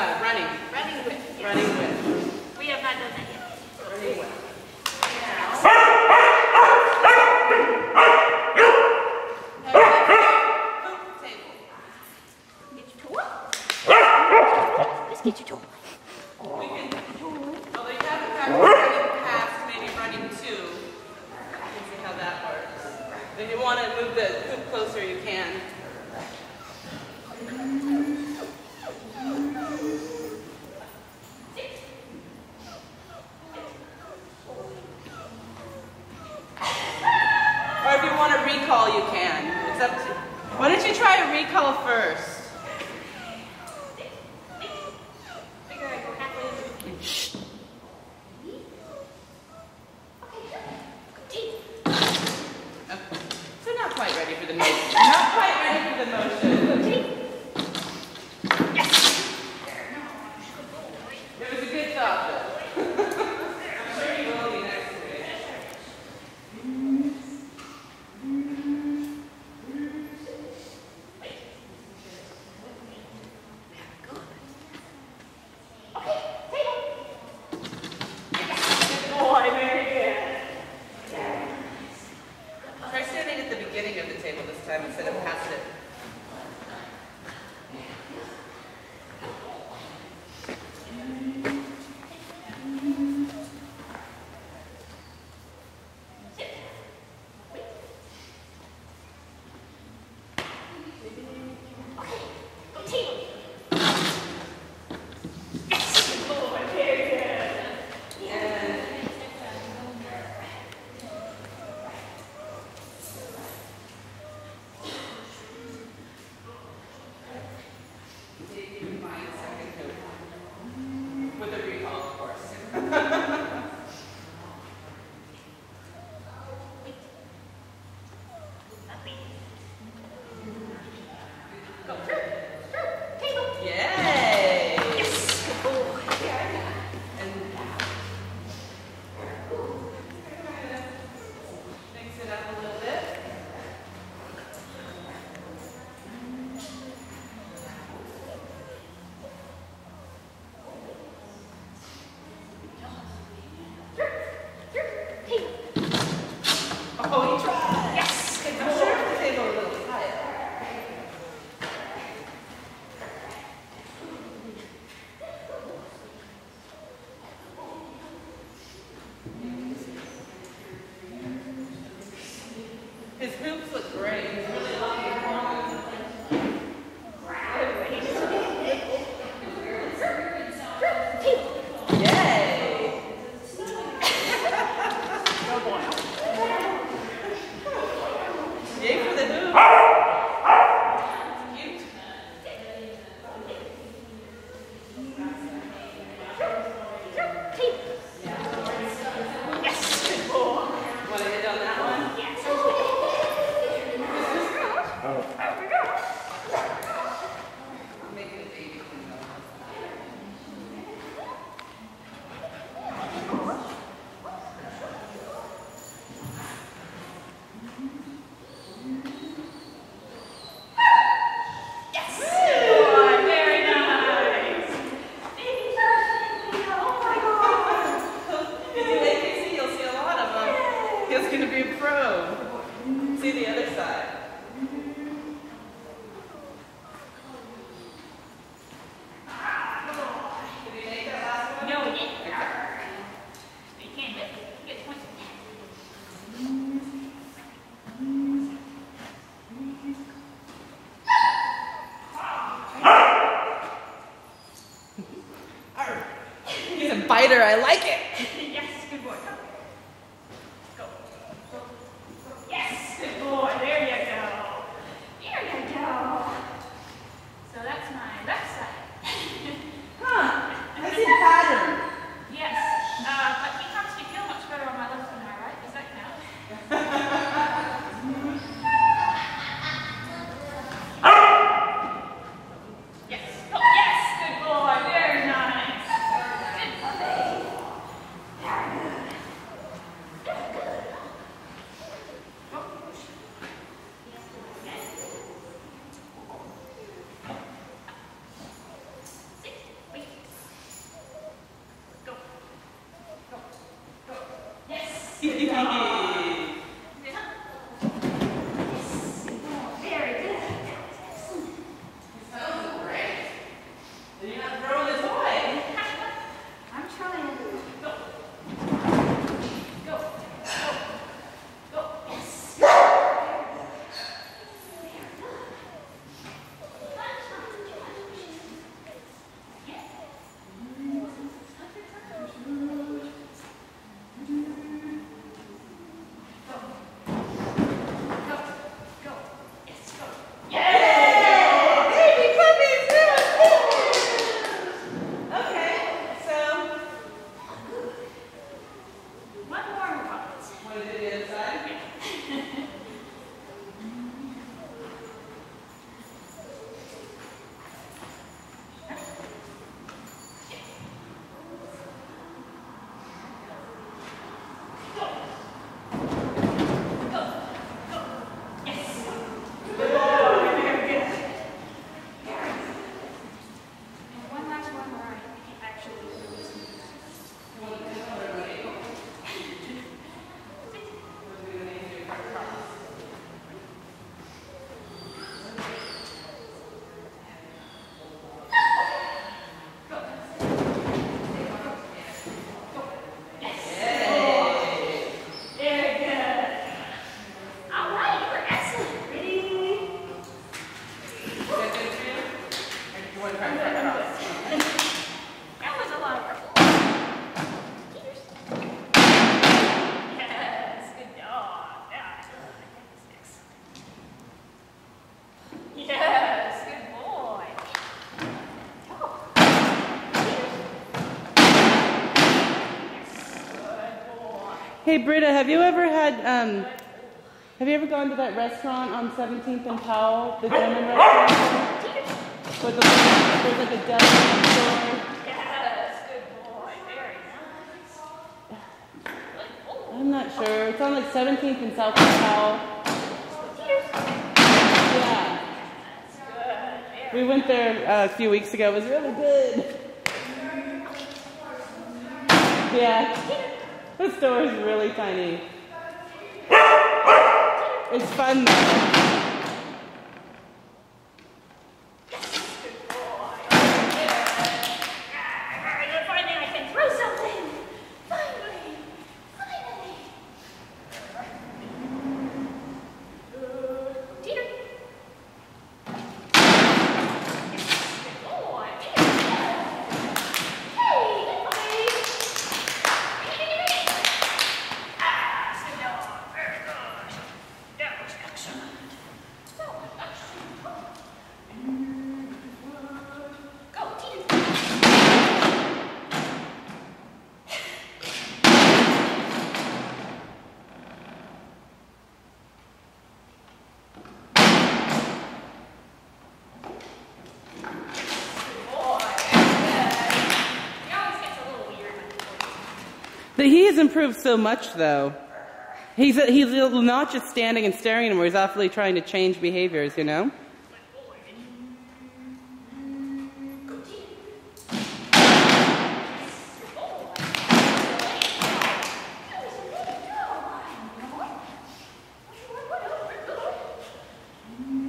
Uh, running. Running with. Yes. Running with. We have not done that yet. Running with. Get your tool. We can, although you haven't practiced running past, maybe running two. You can see how that works. If you want to move the hoop closer, you can. recall you can. It's up to, why don't you try a recall first? Okay. So not quite ready for the motion. Not quite ready for the motion. fighter. I like it. yes, good boy. Hey Britta, have you ever had um have you ever gone to that restaurant on 17th and Powell, the German restaurant? With the, there's like a deli. Yes, good boy. Very nice. I'm not sure. It's on like 17th and South and Powell. Yeah. We went there uh, a few weeks ago. It was really good. Yeah. The store is really tiny. It's fun though. Ah, Finally, I can throw something. Finally, finally. Uh, Teeter. Good boy. Teeter. Hey, good boy. Ah, good dog. Very good. That was excellent. That was excellent. Go, Teeter. But he has improved so much though. He's, he's not just standing and staring anymore. He's actually trying to change behaviors, you know?